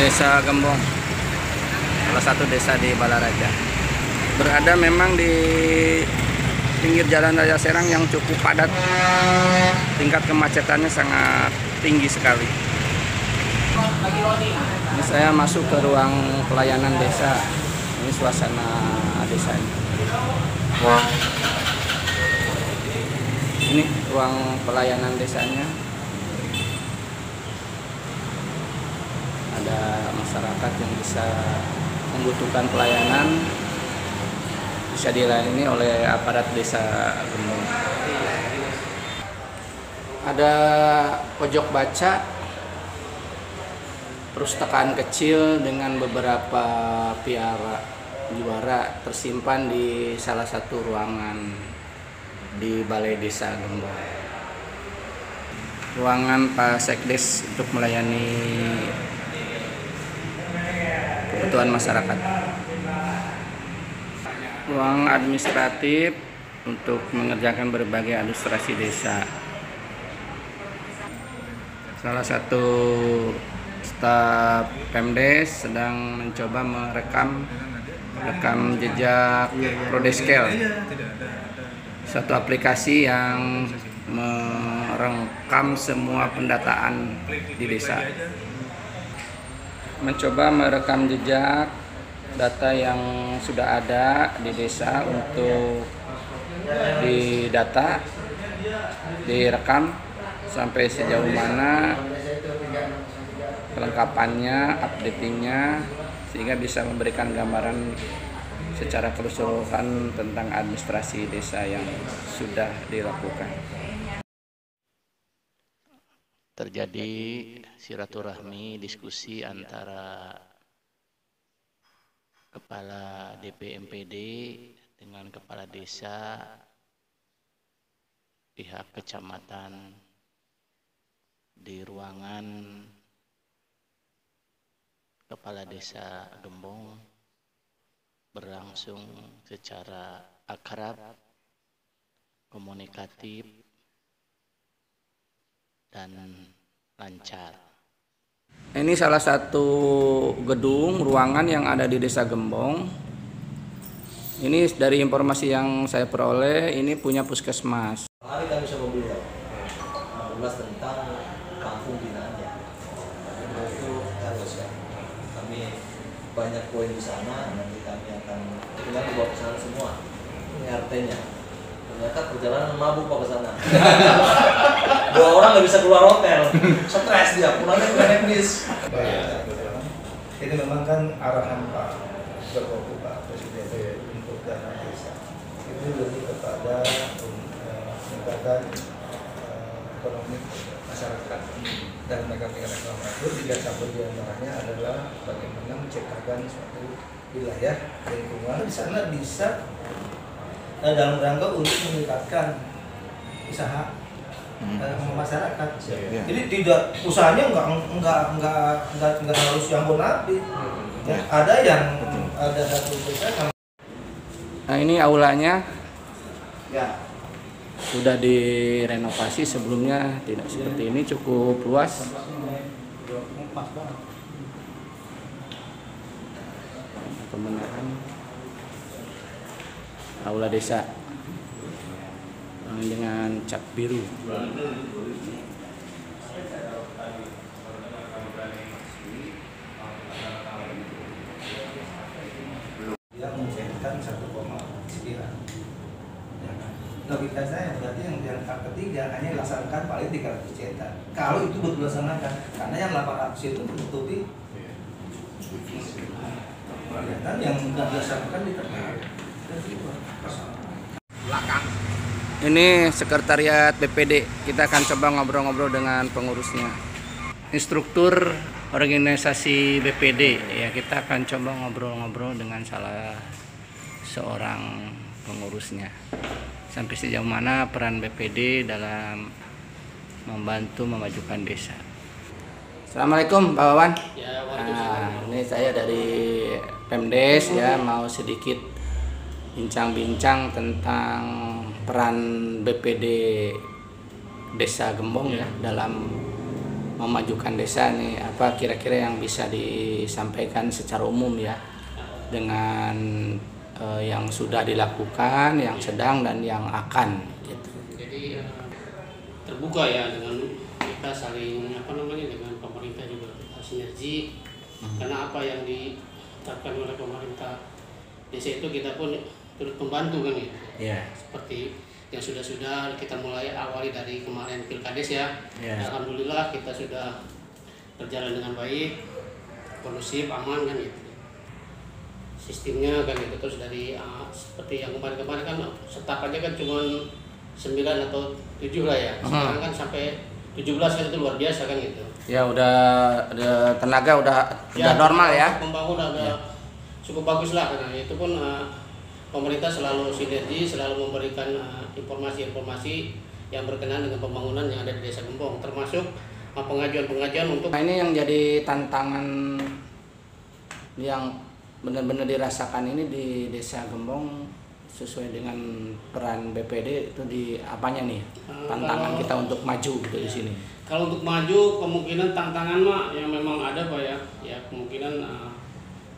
Desa Gembong. Salah satu desa di Balaraja. Berada memang di pinggir jalan Raya Serang yang cukup padat. Tingkat kemacetannya sangat tinggi sekali. Ini saya masuk ke ruang pelayanan desa. Ini suasana desanya ini ruang pelayanan desanya ada masyarakat yang bisa membutuhkan pelayanan bisa dilayani oleh aparat desa Gembong. Ada pojok baca, perpustakaan kecil dengan beberapa piala juara tersimpan di salah satu ruangan di Balai Desa Gembong. Ruangan Pak Sekdes untuk melayani kebutuhan masyarakat. Ruang administratif untuk mengerjakan berbagai administrasi desa. Salah satu staf Pemdes sedang mencoba merekam rekam jejak Prodeskel. Satu aplikasi yang merekam semua pendataan di desa mencoba merekam jejak data yang sudah ada di desa untuk didata, direkam sampai sejauh mana kelengkapannya, updatingnya, sehingga bisa memberikan gambaran secara keseluruhan tentang administrasi desa yang sudah dilakukan terjadi silaturahmi diskusi antara kepala DPMPD dengan kepala desa pihak kecamatan di ruangan kepala desa Gembong berlangsung secara akrab komunikatif dan lancar. Ini salah satu gedung ruangan yang ada di Desa Gembong. Ini dari informasi yang saya peroleh, ini punya puskesmas. Hari kami sama beliau mengulas tentang kampung binaannya. Itu harus ya. Kami banyak poin di sana, nanti kami akan kita bawa ke sana semua. Ini artinya ternyata perjalanan mabuk pak ke sana. Dua orang nggak bisa keluar hotel. Stres dia pulangnya ke teknis ini memang kan arahan Pak Jokowi Pak Presiden untuk dana desa. Itu lebih kepada meningkatkan ekonomi masyarakat. Dan mereka reklamasi itu tiga satu di antaranya adalah bagaimana menciptakan suatu wilayah lingkungan di sana bisa uh, dalam rangka untuk meningkatkan usaha hmm. masyarakat. Yeah. Jadi tidak usahanya enggak enggak enggak enggak, enggak harus yang bonapi. Hmm. Ya, ada yang Betul. ada satu usaha. Nah ini aulanya. Ya. Sudah direnovasi sebelumnya tidak seperti ini cukup luas. Pembenahan aula desa. Dengan cat biru. Ya. Logika saya berarti yang yang ketiga hanya dilaksanakan paling 300 cetak. Kalau itu betul dilaksanakan karena yang 800 itu menutupi kelihatan yang tidak dilaksanakan di belakang. Ini sekretariat BPD. Kita akan coba ngobrol-ngobrol dengan pengurusnya. Instruktur organisasi BPD ya kita akan coba ngobrol-ngobrol dengan salah seorang pengurusnya. Sampai sejauh mana peran BPD dalam membantu memajukan desa. Assalamualaikum Pak Wawan. Ya, nah, ini saya dari Pemdes ya mau sedikit bincang-bincang tentang peran BPD Desa Gembong ya dalam memajukan desa nih apa kira-kira yang bisa disampaikan secara umum ya dengan eh, yang sudah dilakukan, yang sedang dan yang akan gitu. jadi eh, terbuka ya dengan kita saling apa namanya dengan pemerintah juga kita sinergi. Karena apa yang ditetapkan oleh pemerintah desa itu kita pun turut membantu kan ya Ya. seperti yang sudah-sudah kita mulai awali dari kemarin pilkades ya. Ya. alhamdulillah kita sudah berjalan dengan baik kondusif aman kan gitu. Sistemnya kan gitu. Terus dari uh, seperti yang kemarin-kemarin kan setap aja kan cuma 9 atau 7 lah ya. Sekarang kan sampai 17 kan itu luar biasa kan gitu. Ya udah, ada tenaga udah udah normal ya. pembangunan udah cukup bagus lah karena itu pun uh, pemerintah selalu sinergi selalu memberikan uh, informasi-informasi yang berkenaan dengan pembangunan yang ada di desa Gembong termasuk uh, pengajuan-pengajuan untuk Nah, ini yang jadi tantangan yang benar-benar dirasakan ini di Desa Gembong sesuai dengan peran BPD itu di apanya nih Eh, tantangan kalau- kita untuk maju gitu di sini. Kalau untuk maju kemungkinan tantangan mah yang memang ada pak ya, ya kemungkinan uh,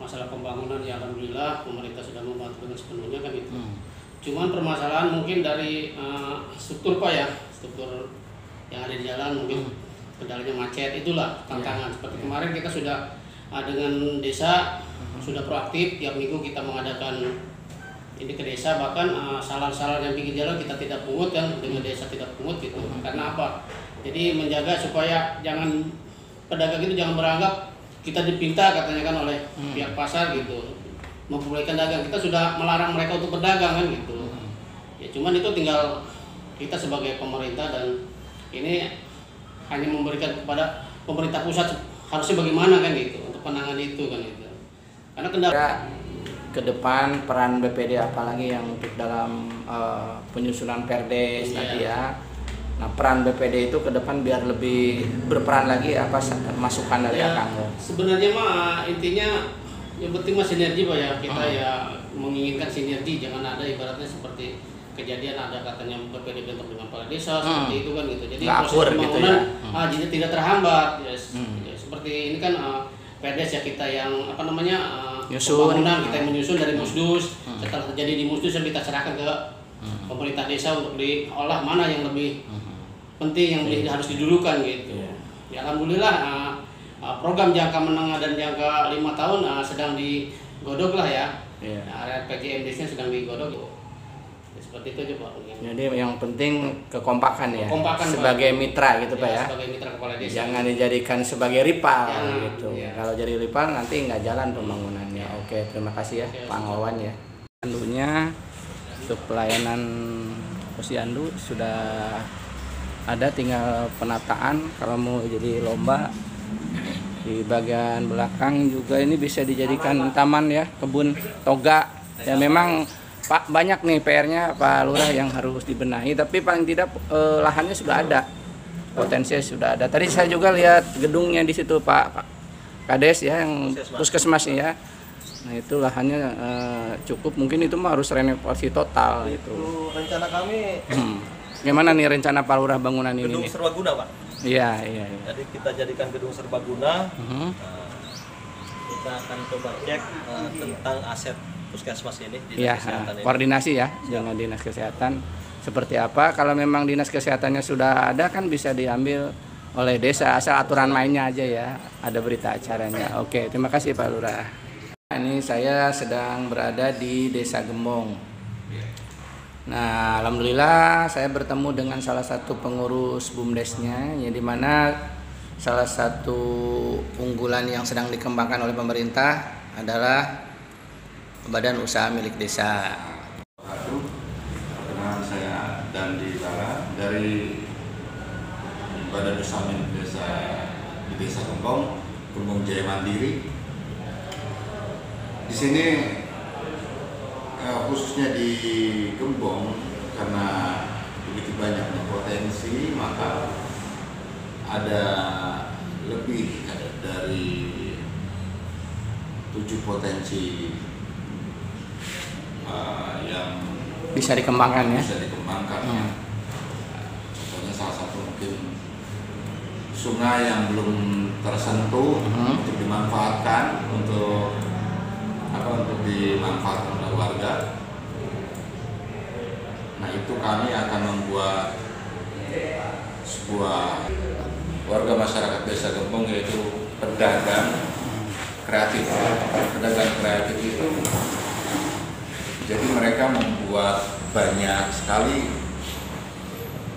masalah pembangunan ya alhamdulillah pemerintah sudah membantu dengan sepenuhnya kan itu. Hmm. Cuman permasalahan mungkin dari uh, struktur pak ya, struktur yang ada di jalan mungkin kendalanya macet itulah tantangan. Seperti kemarin kita sudah uh, dengan desa sudah proaktif tiap minggu kita mengadakan ini ke desa bahkan uh, salah-salah yang pinggir jalan kita tidak pungut kan dengan desa tidak pungut gitu. Karena apa? Jadi menjaga supaya jangan pedagang itu jangan beranggap kita dipinta katanya kan oleh pihak pasar gitu memperbolehkan dagang. Kita sudah melarang mereka untuk berdagang kan gitu. Ya cuman itu tinggal kita sebagai pemerintah dan ini hanya memberikan kepada pemerintah pusat harusnya bagaimana kan gitu untuk penanganan itu kan gitu. Karena kendala Kira ke depan peran BPD apalagi yang untuk dalam eh, penyusunan Perdes Iya. tadi ya. Nah, peran BPD itu ke depan biar lebih berperan lagi apa masukan dari Ya, Akang? sebenarnya mah intinya yang penting mah sinergi pak ya kita Hmm. ya menginginkan sinergi jangan ada ibaratnya seperti kejadian ada katanya berbeda bentuk dengan kepala desa Hmm. seperti itu kan gitu jadi Nggak proses gitu pembangunan ya. Hmm. ah, jadi tidak terhambat ya, s- Hmm. ya, seperti ini kan ah, Perdes ya kita yang apa namanya ah, Nyusun. pembangunan kita yang menyusun dari Hmm. musdus Hmm. setelah terjadi di musdus yang kita serahkan ke Hmm. pemerintah desa untuk diolah mana yang lebih Hmm. penting yang lebih harus didulukan gitu. Iya. Ya alhamdulillah uh, uh, program jangka menengah dan jangka lima tahun uh, sedang digodok lah ya. Iya. Nah, PJMD-nya sedang digodok. Ya, seperti itu aja Pak. Jadi yang penting kekompakan ya. Kekompakan, Pak. sebagai mitra gitu Pak ya. Sebagai mitra kepala desa. Jangan dijadikan sebagai rival Jangan, gitu. iya. Kalau jadi rival nanti nggak jalan pembangunannya. Oke, terima kasih ya Oke, Pak Ngawan ya. Andunya untuk pelayanan posyandu sudah ada tinggal penataan. Kalau mau jadi lomba di bagian belakang juga ini bisa dijadikan taman ya kebun toga. Ya memang Pak banyak nih PR-nya Pak Lurah yang harus dibenahi. Tapi paling tidak eh, lahannya sudah ada. Potensinya sudah ada. Tadi saya juga lihat gedungnya di situ Pak, Pak Kades ya yang puskesmas ya nah itu lahannya eh, cukup mungkin itu mah harus renovasi total Itu gitu rencana kami Hmm. gimana nih rencana Pak Lurah bangunan ini gedung serbaguna pak. iya iya, iya. Jadi kita jadikan gedung serbaguna. Mhm. Nah, kita akan coba cek eh, tentang aset puskesmas ini Iya, ini. koordinasi ya dengan dinas kesehatan seperti apa. Kalau memang dinas kesehatannya sudah ada kan bisa diambil oleh desa asal aturan mainnya aja ya. Ada berita acaranya. Oke, terima kasih Pak Lurah. Ini saya sedang berada di Desa Gembong. Nah, alhamdulillah saya bertemu dengan salah satu pengurus BUMDesnya, ya di mana salah satu unggulan yang sedang dikembangkan oleh pemerintah adalah badan usaha milik desa. Perkenalkan saya Dandi dari Badan Usaha Milik Desa di Desa Gembong, Gembong Jaya Mandiri. Di sini eh, khususnya di Gembong karena begitu banyaknya potensi maka ada lebih dari tujuh potensi eh, yang Bisa dikembangkan ya. bisa dikembangkan Hmm. ya. Contohnya salah satu mungkin sungai yang belum tersentuh Hmm. untuk dimanfaatkan untuk dimanfaatkan oleh warga. Nah itu kami akan membuat sebuah warga masyarakat desa Gembong yaitu pedagang kreatif. Pedagang kreatif itu jadi mereka membuat banyak sekali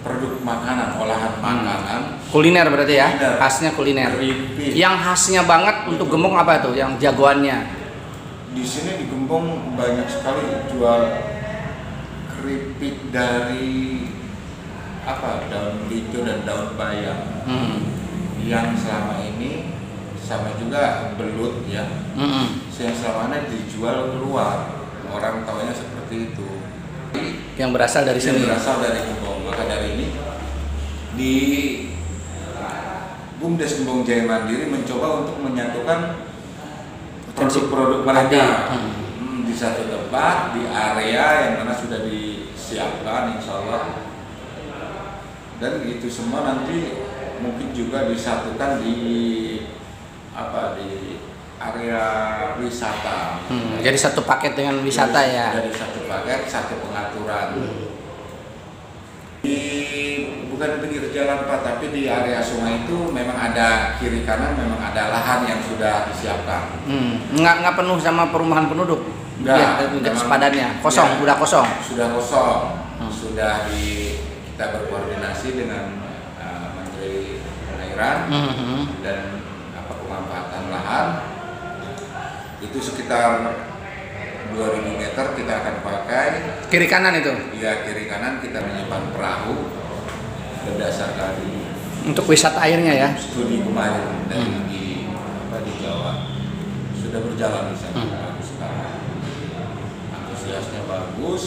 produk makanan, olahan makanan Kuliner berarti ya, Kuliner. khasnya kuliner. keripik. Yang khasnya banget untuk Gembong apa tuh? Yang jagoannya? Di sini di Gembong banyak sekali jual keripik dari apa daun lijo dan daun bayam Hmm. yang selama ini sama juga belut ya Mm-mm. yang selama ini dijual keluar orang tahunya seperti itu Yang berasal dari yang sini. berasal dari Gembong maka dari ini di Bumdes Gembong Jaya Mandiri mencoba untuk menyatukan produk-produk mereka Hmm. Hmm, di satu tempat di area yang mana sudah disiapkan insya Allah dan itu semua nanti mungkin juga disatukan di apa di area wisata Hmm, jadi satu paket dengan wisata Jadi, ya. dari satu paket satu pengaturan di bukan di pinggir jalan pak tapi di area sungai itu memang ada kiri kanan memang ada lahan yang sudah disiapkan Hmm. Nggak nggak penuh sama perumahan penduduk. Nggak, Ya, tingkat memang- sepadannya kosong, Iya. udah kosong. sudah kosong Hmm. sudah di kita berkoordinasi dengan uh, Menteri Pengairan Mhm. dan apa pemanfaatan lahan itu sekitar 2000 meter kita akan pakai Kiri kanan itu ya kiri kanan kita menyimpan perahu berdasarkan untuk wisata airnya ya. studi kemarin dari Hmm. di apa di Jawa sudah berjalan di sana Hmm. bagus sekali antusiasnya bagus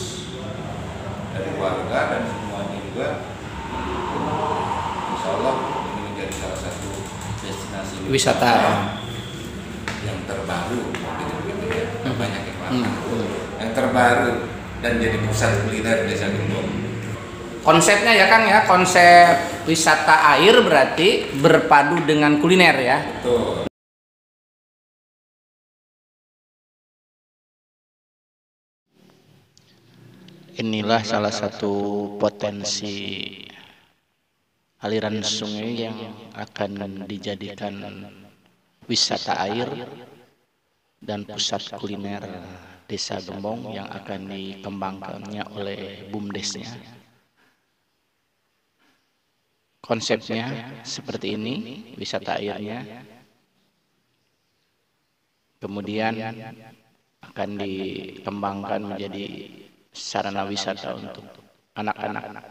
dari warga dan semuanya juga Insya Allah ini menjadi salah satu destinasi Wisata. yang terbaru gitu, gitu ya Hmm. banyak yang Hmm. yang terbaru dan jadi pusat kuliner desa Gembong Konsepnya ya Kang ya, konsep wisata air berarti berpadu dengan kuliner ya. betul Inilah salah satu potensi aliran sungai yang akan dijadikan wisata air dan pusat kuliner Desa Gembong yang akan dikembangkannya oleh BUMDesnya. Konsepnya seperti ini, wisata airnya. Kemudian akan dikembangkan menjadi sarana wisata untuk anak-anak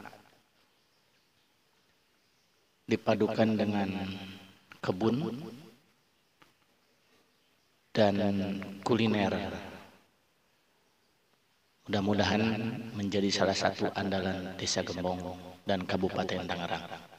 dipadukan dengan kebun dan kuliner. mudah-mudahan menjadi salah satu andalan desa Gembong dan Kabupaten Tangerang